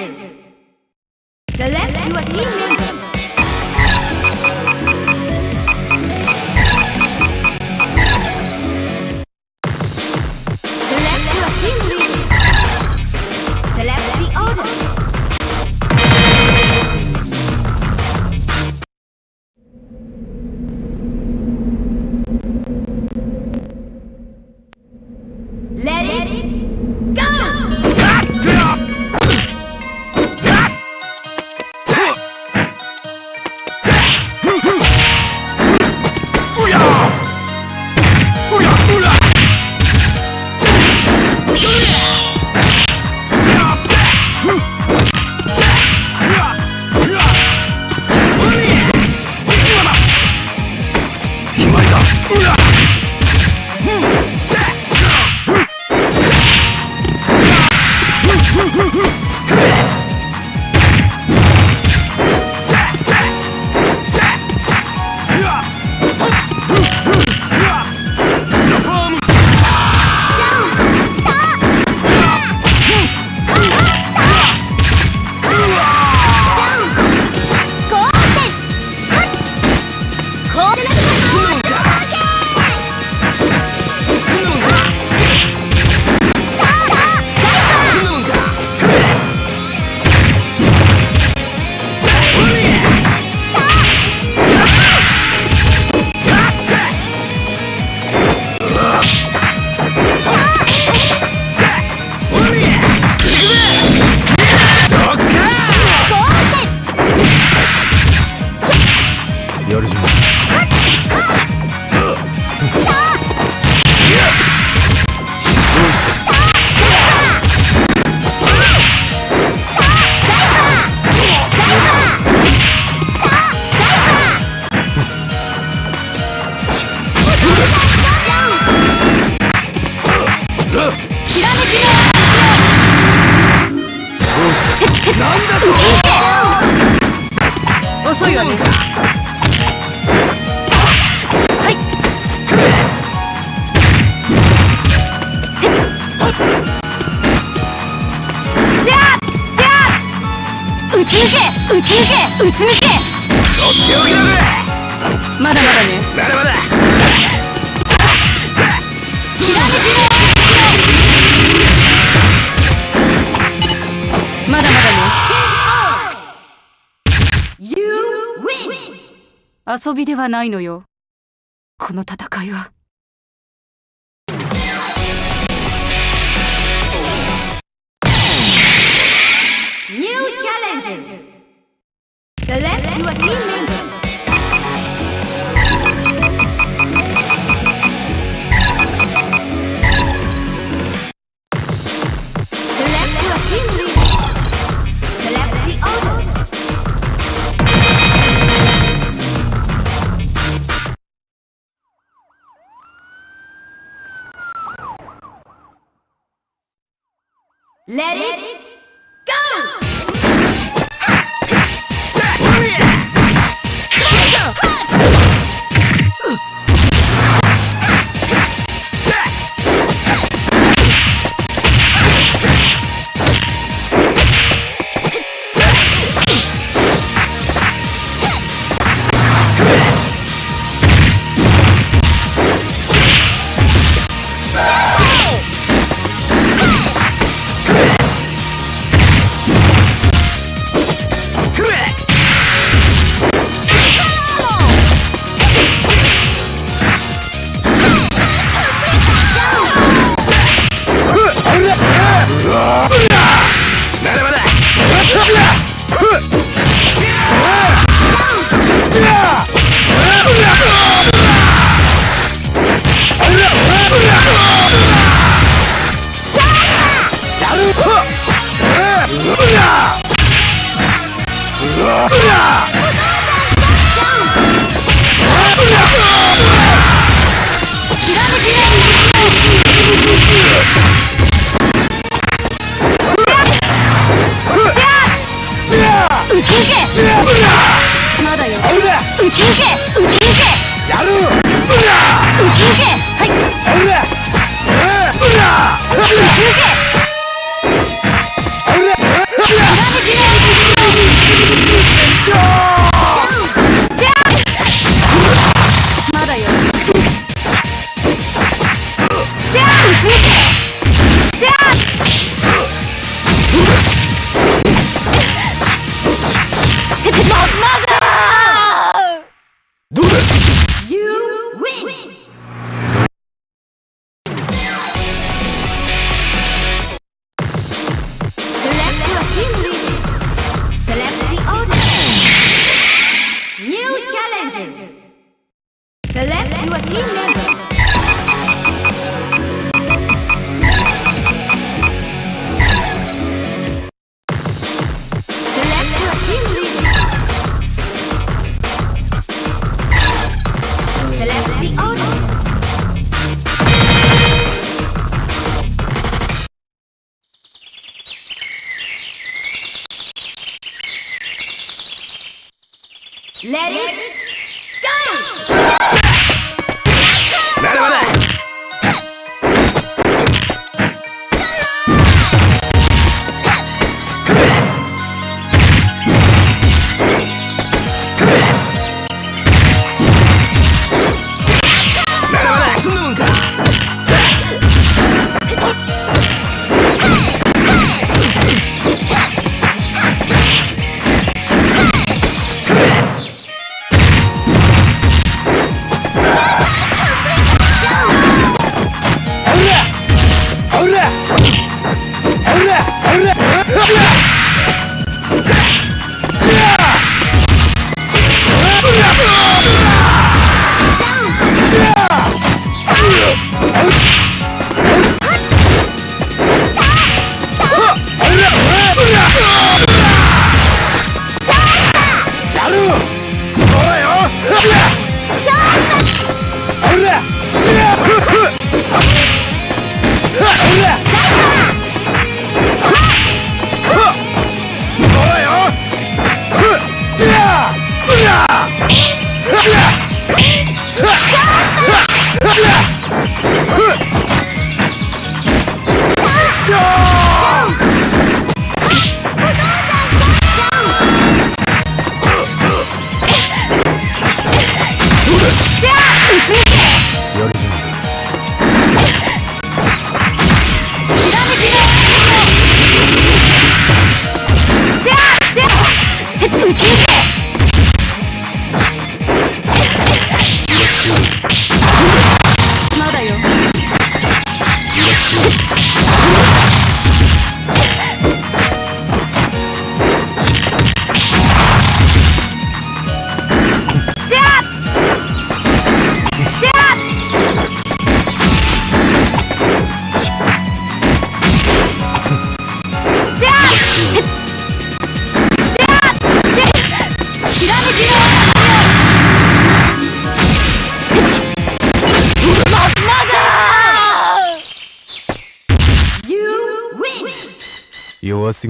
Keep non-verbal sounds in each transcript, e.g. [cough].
The left, you are はないのよ。この戦いは。Let, Let it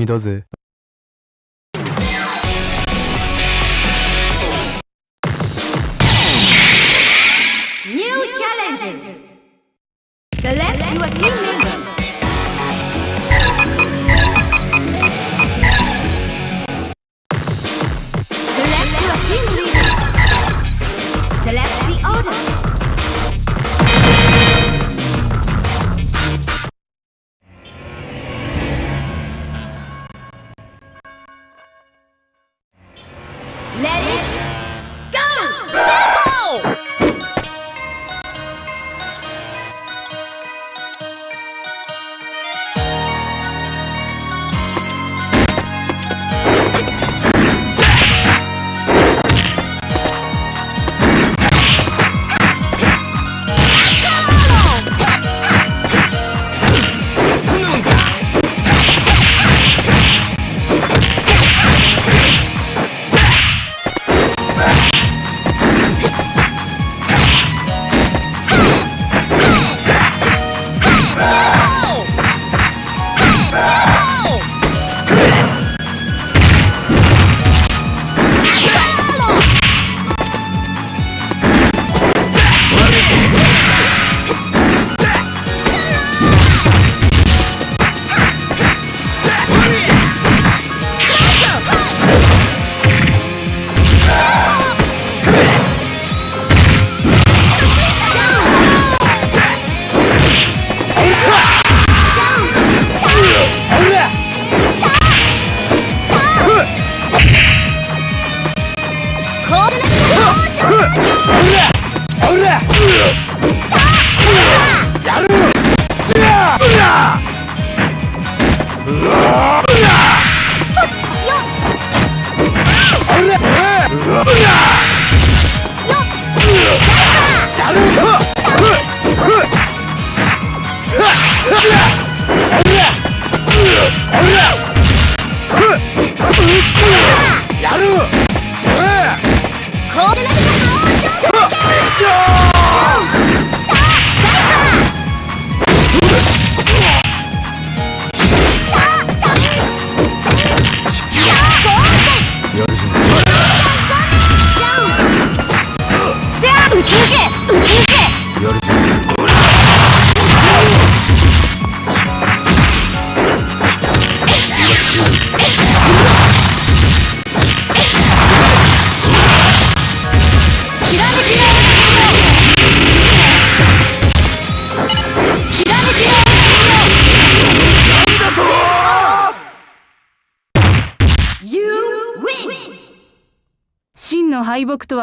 میندازه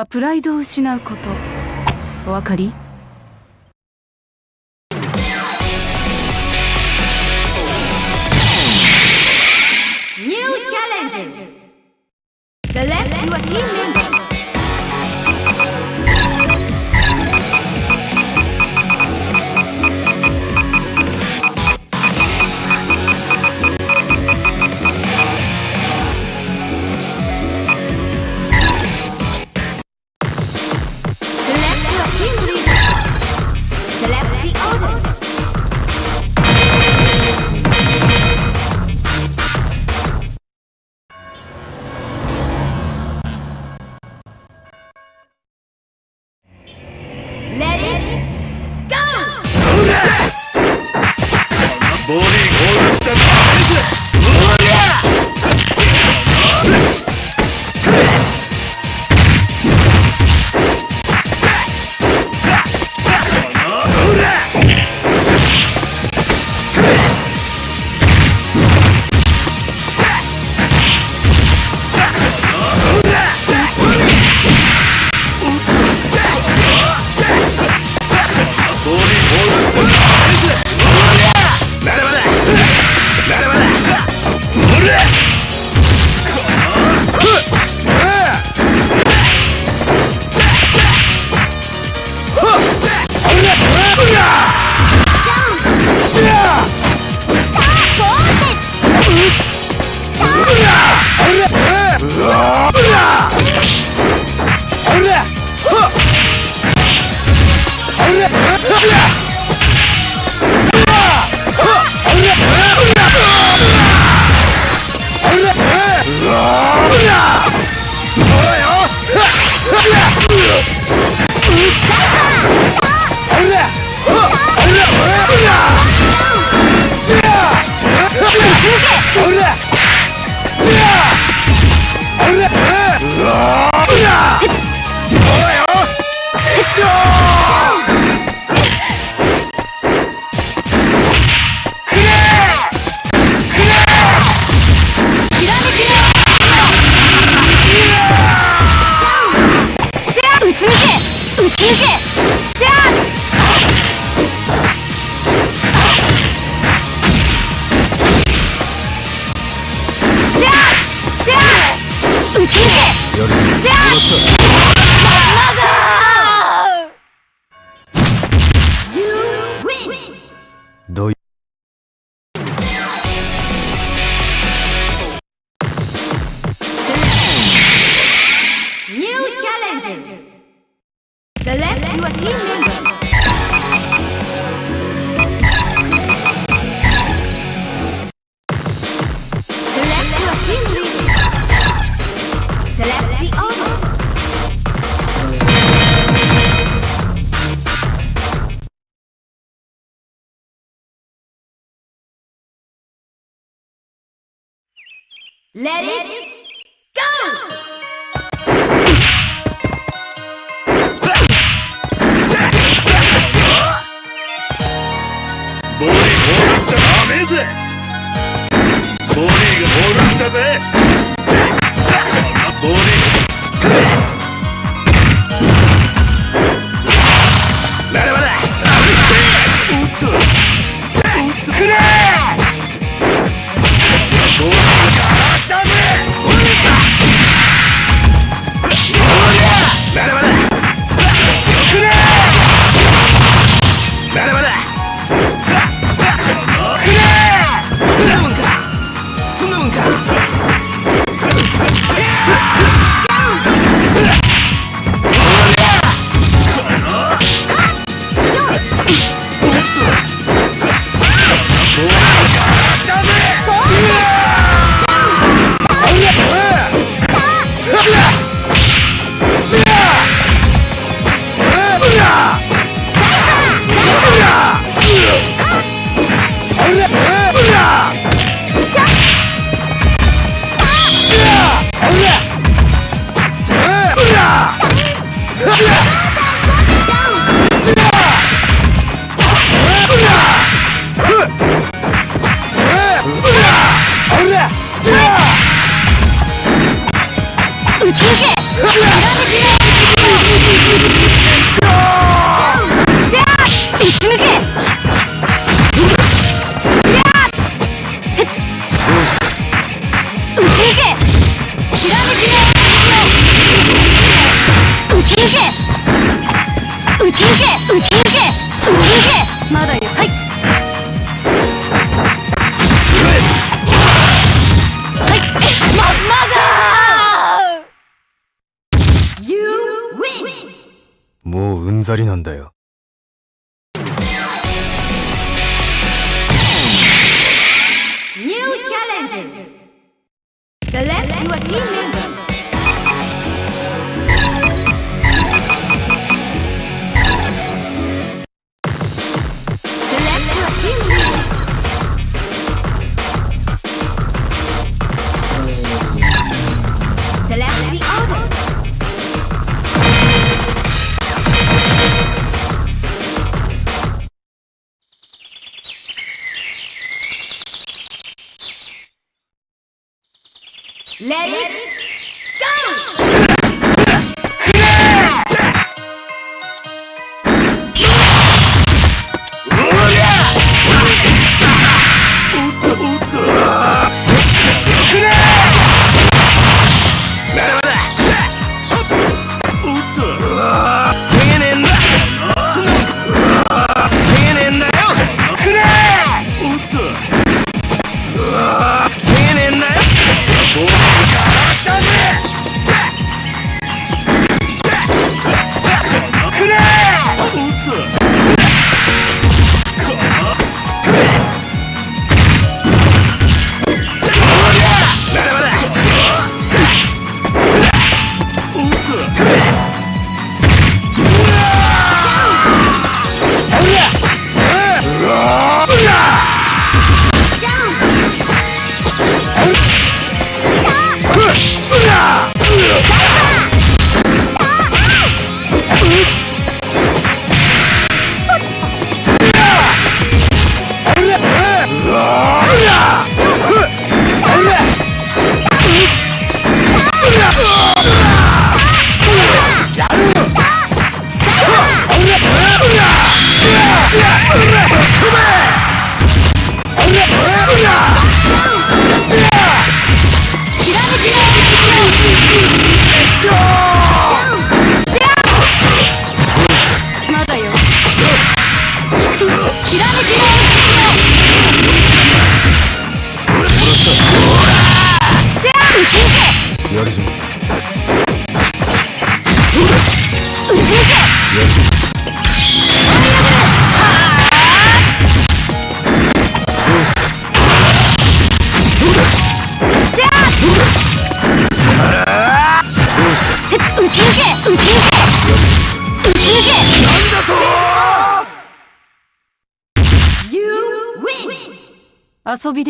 プライドを失うこと。お分かり？ボディーゴールした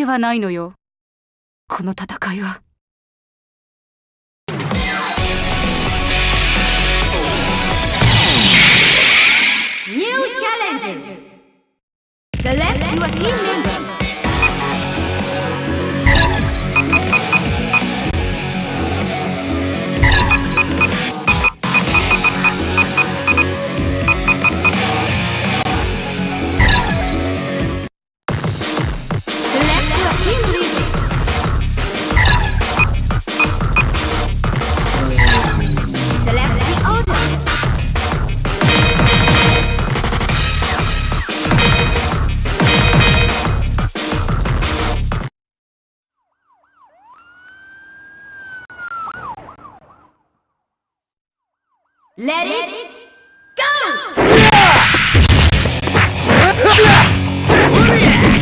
はないのよこの戦いは。New challenges! The left, you are team member. Let, Let it go! go! [laughs]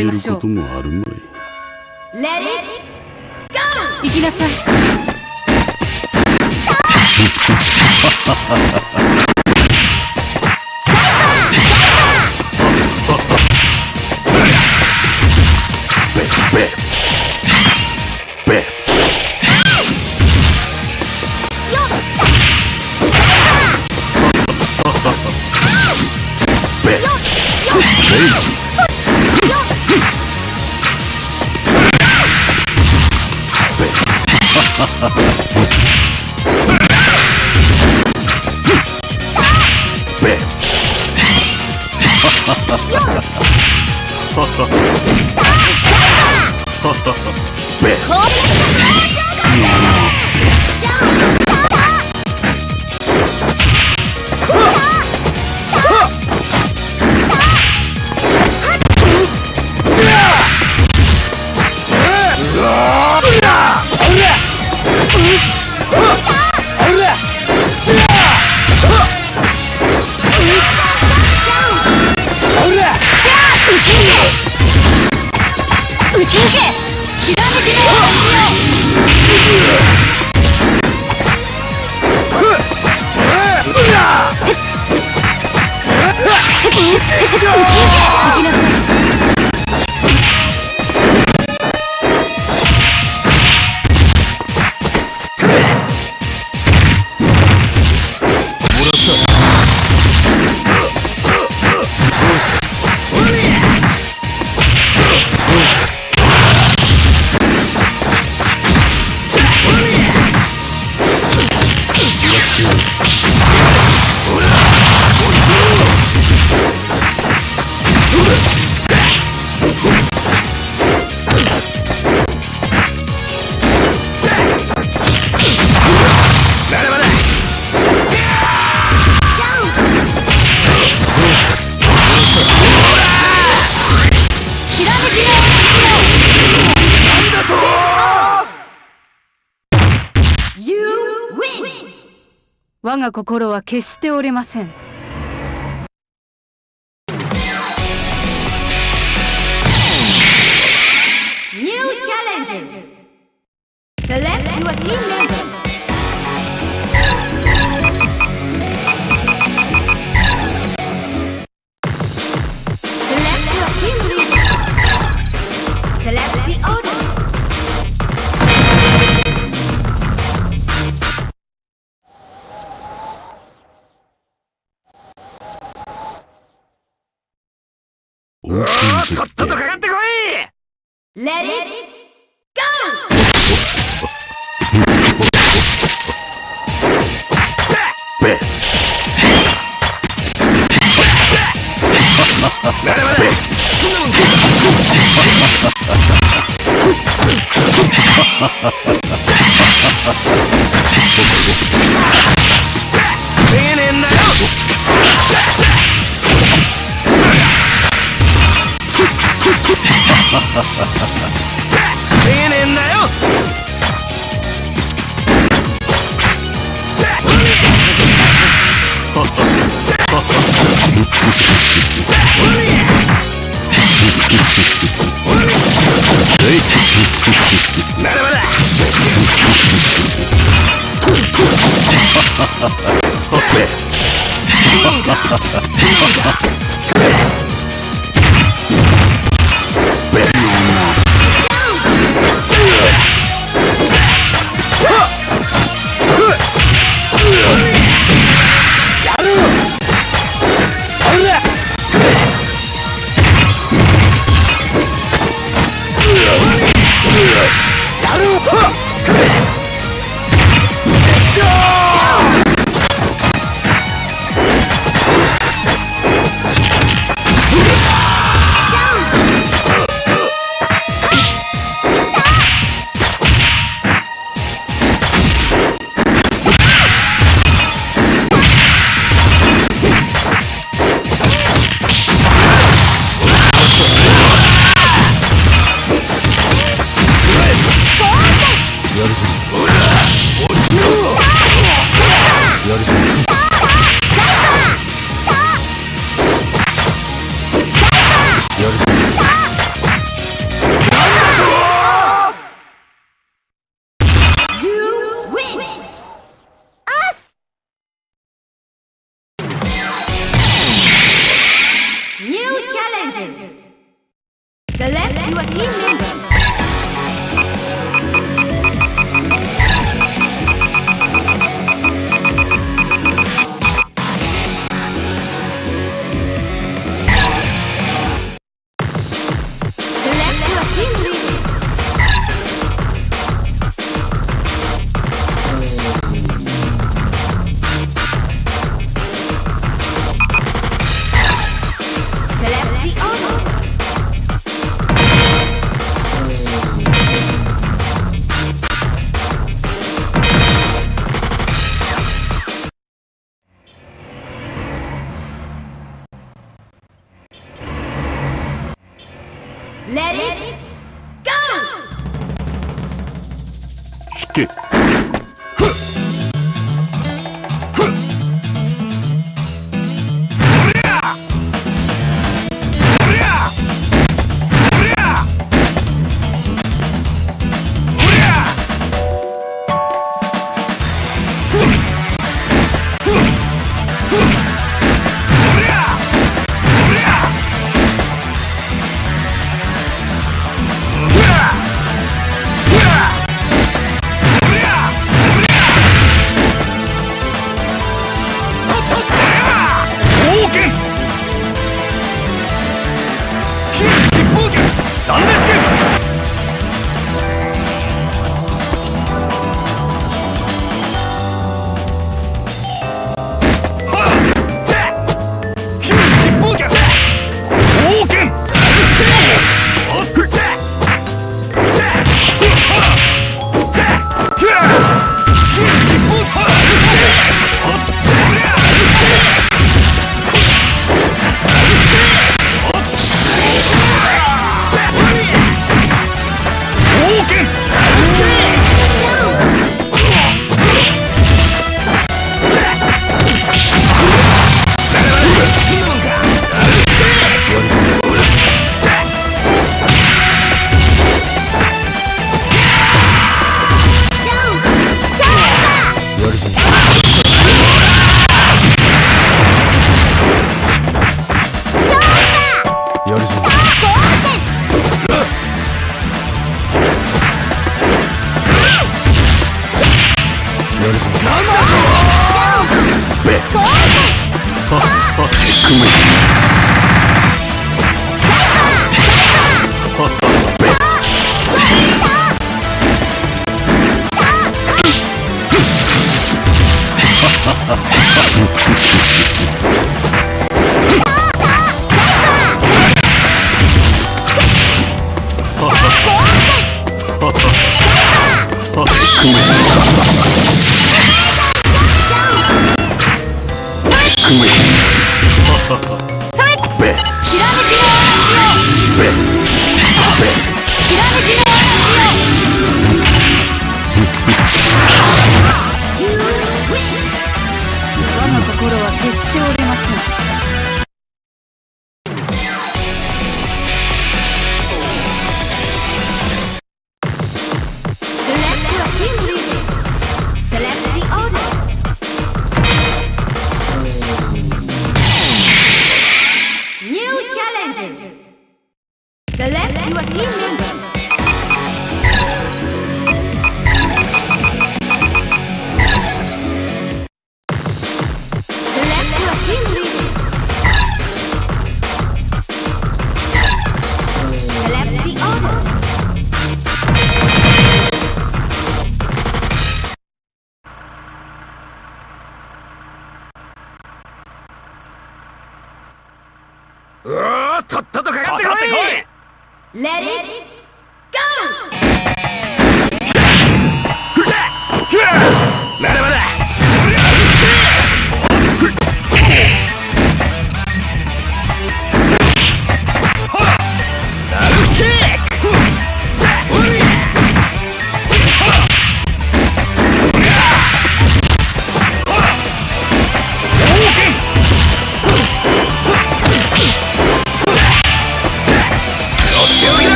えることもあるま行きなさい。[laughs] は決して折れません。念だよまだまだ Ha ha ha ha!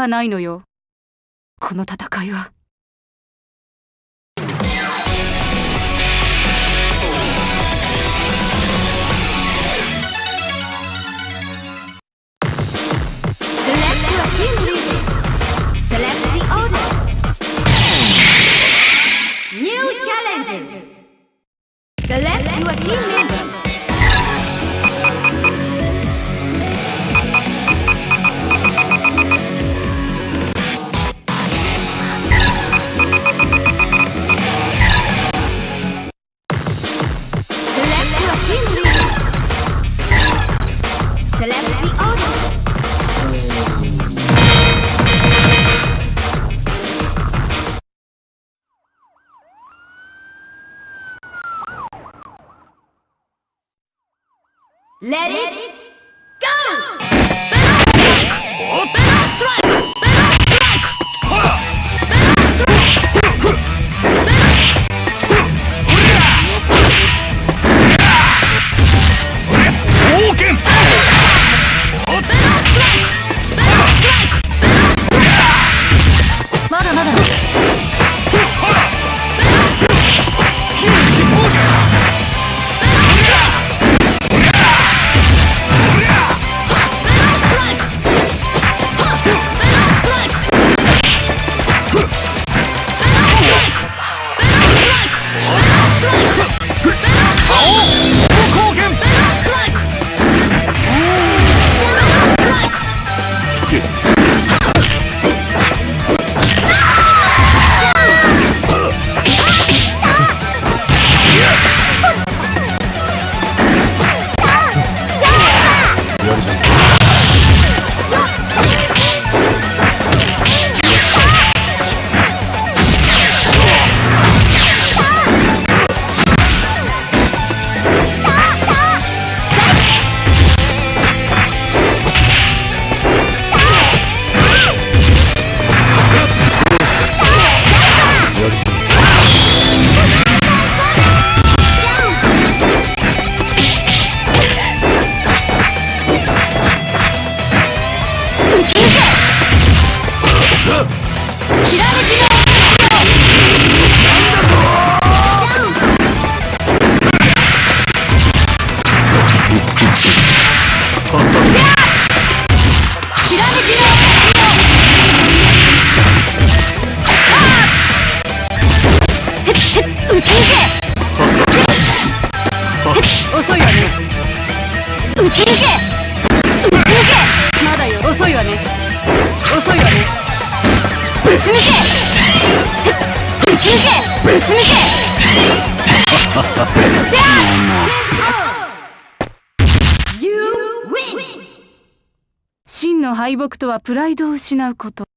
がないのよこの戦いは。The left, you are team Let, it go! go! 失うこと。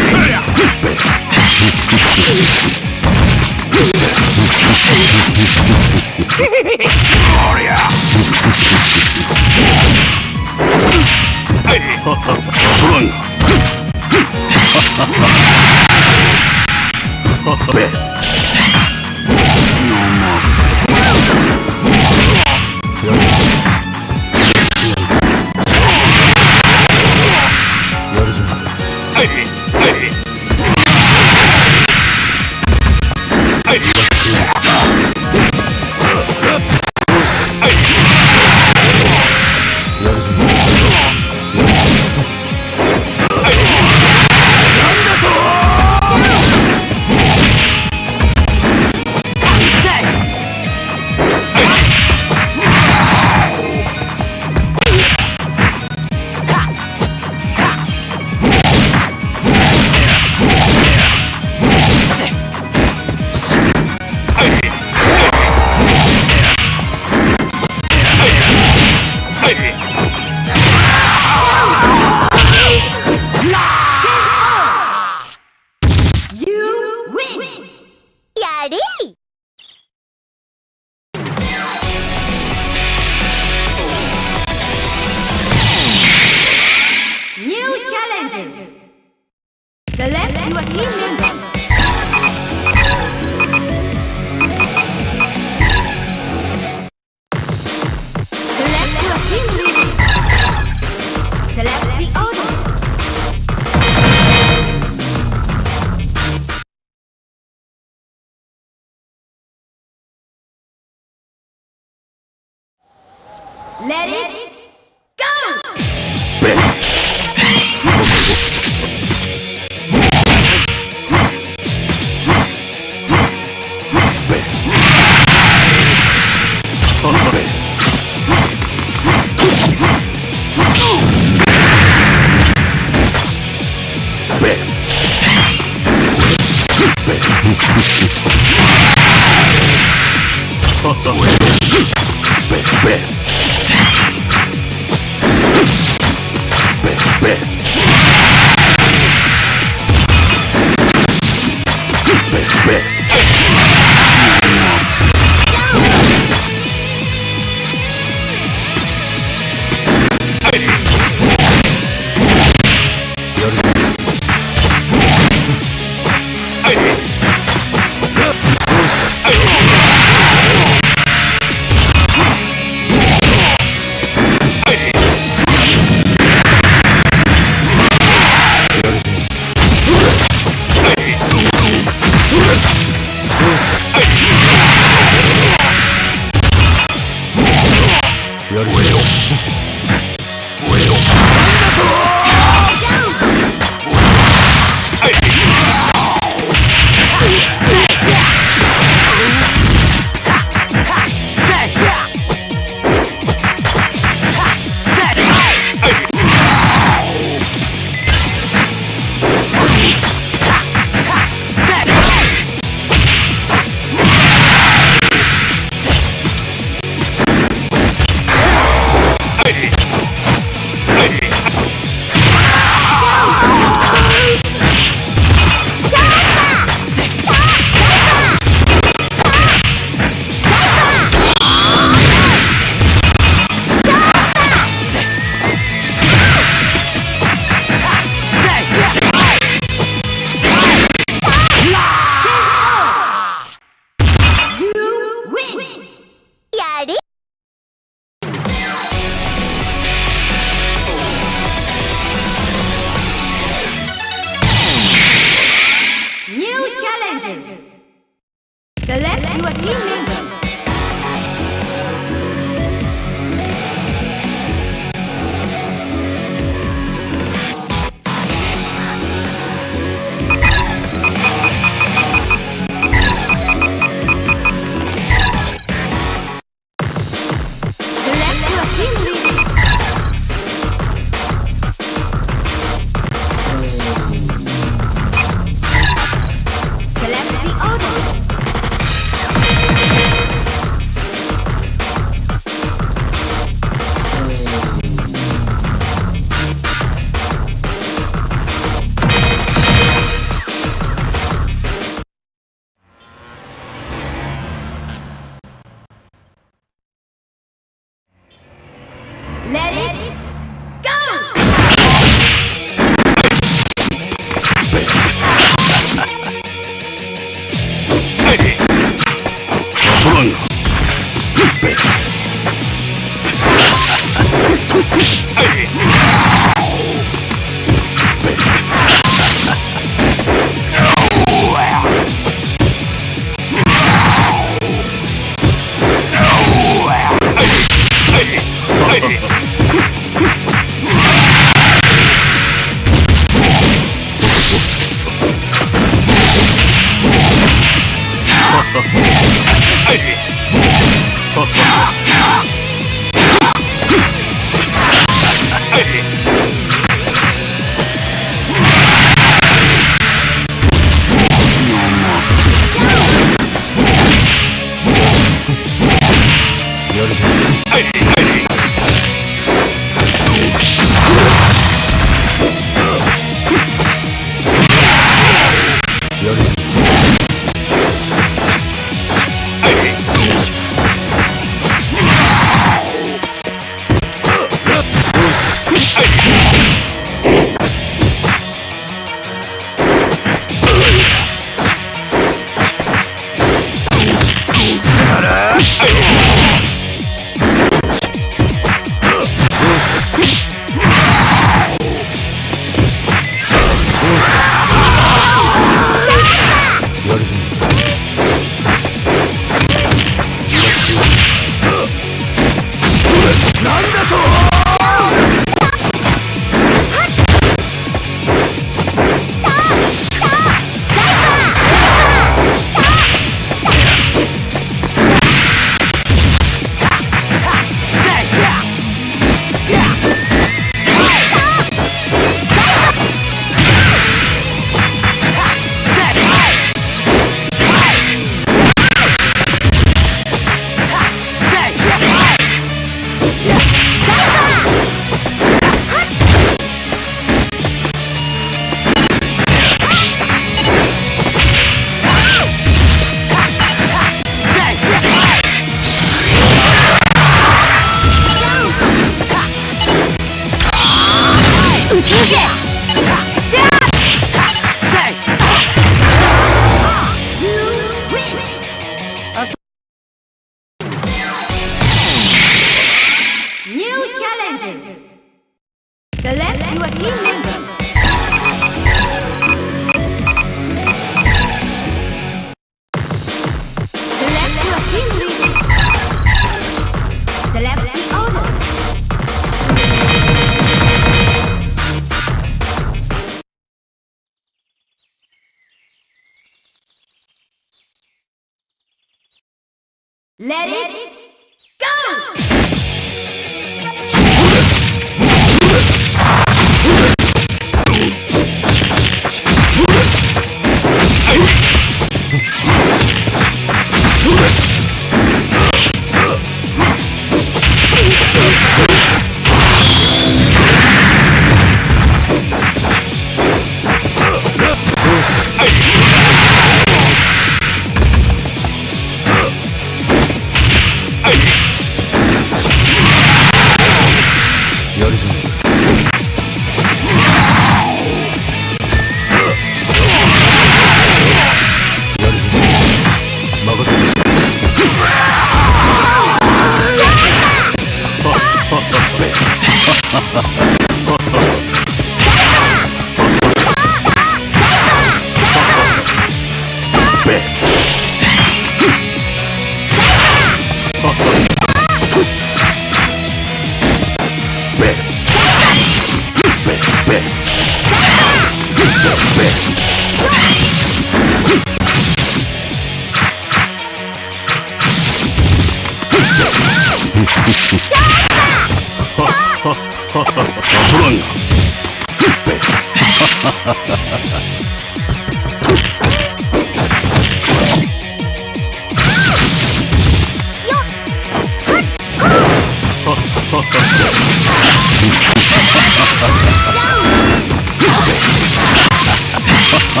ち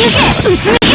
抜け打ち抜け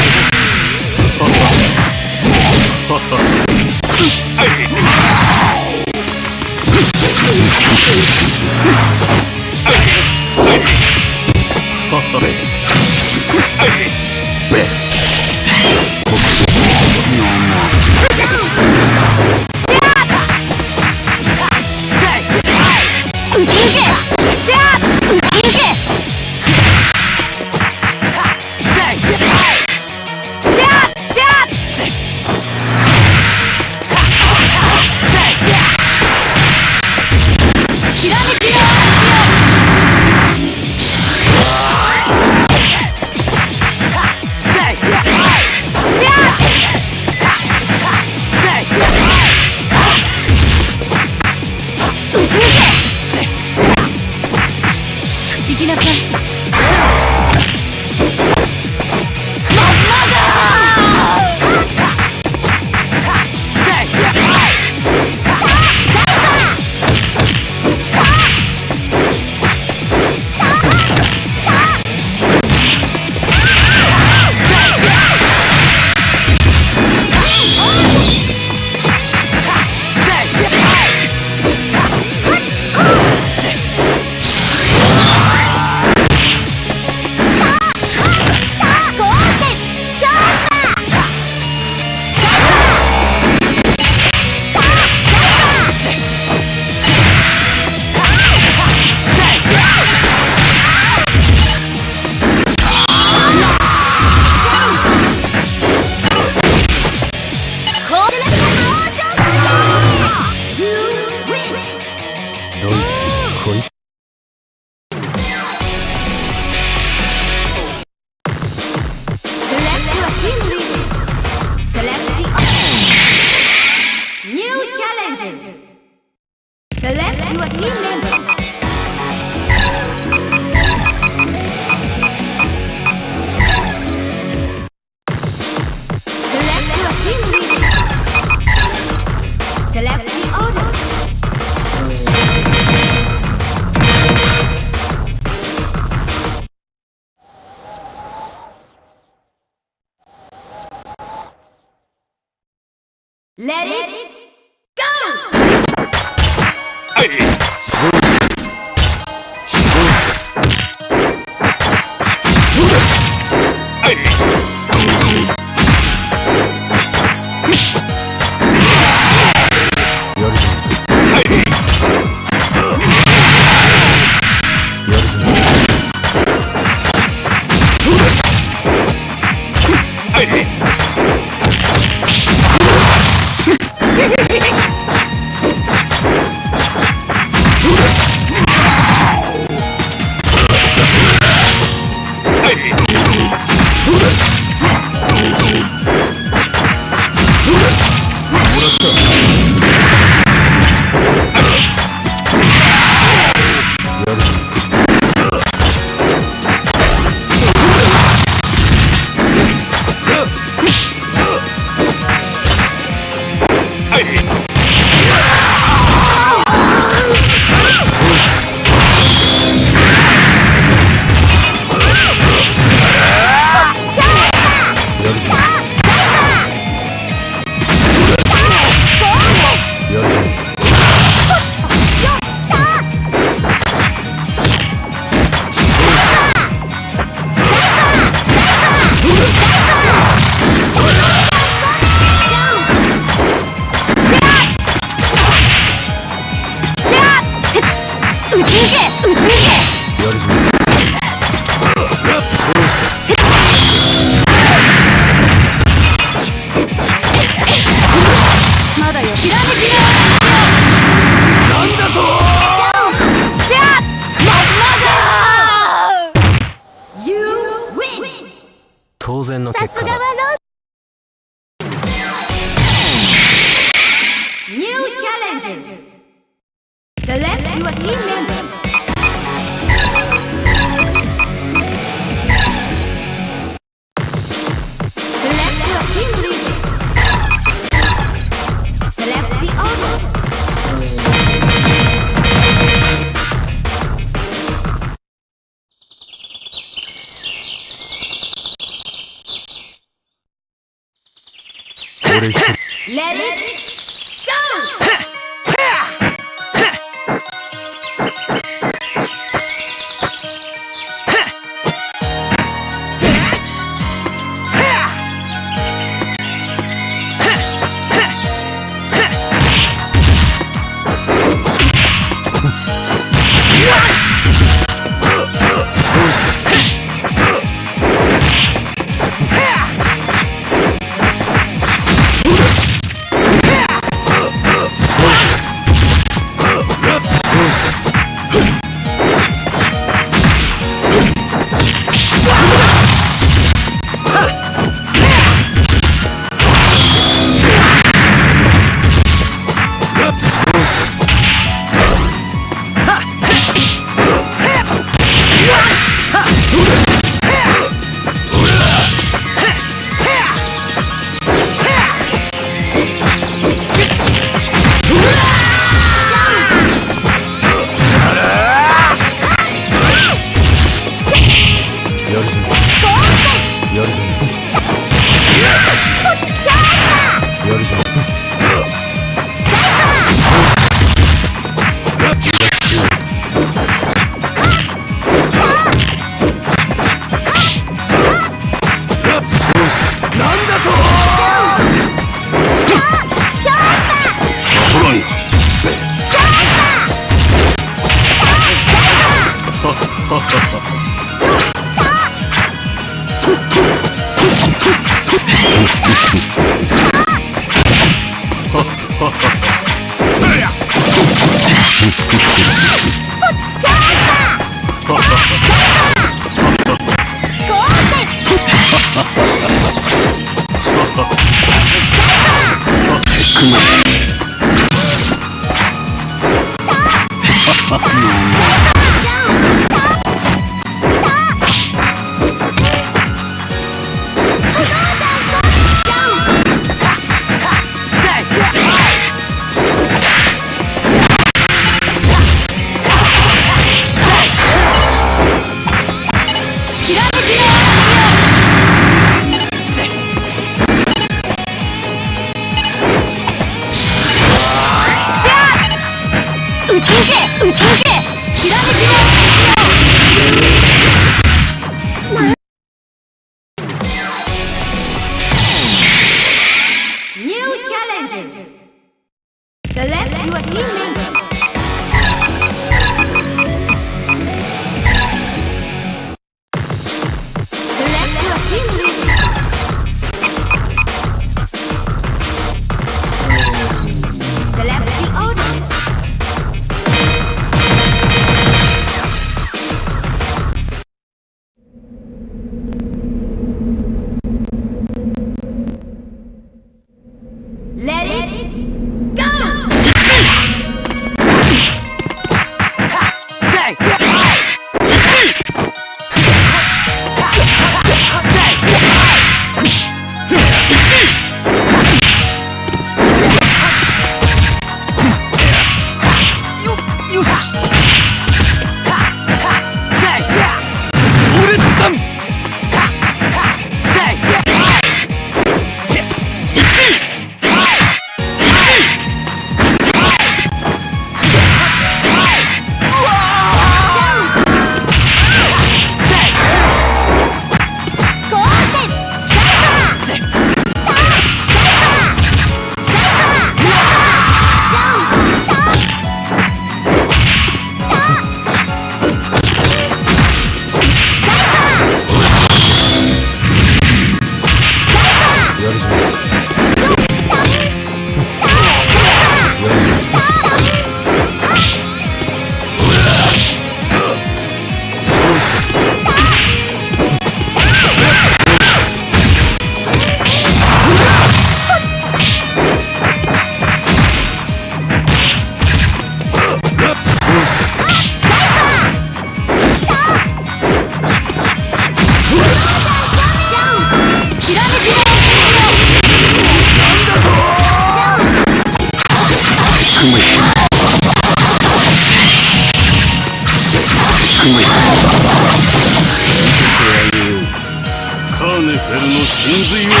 In Easy.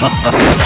ハハハハ!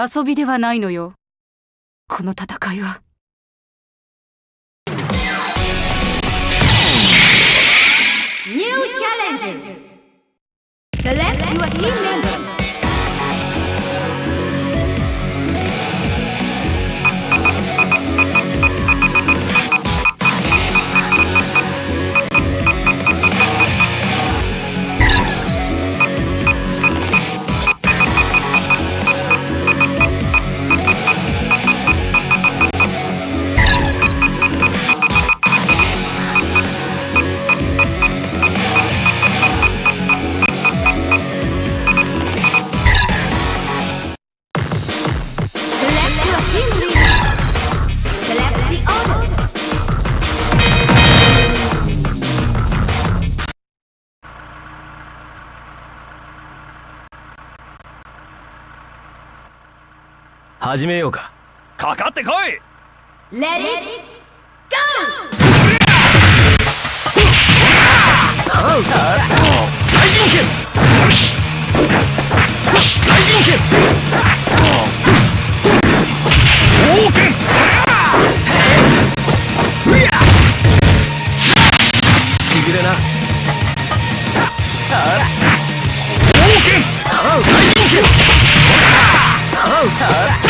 遊びではないのよこの戦いは New challenge. Select your team member. 始めようか。かかってこい！レディーゴー大剣大剣王剣剣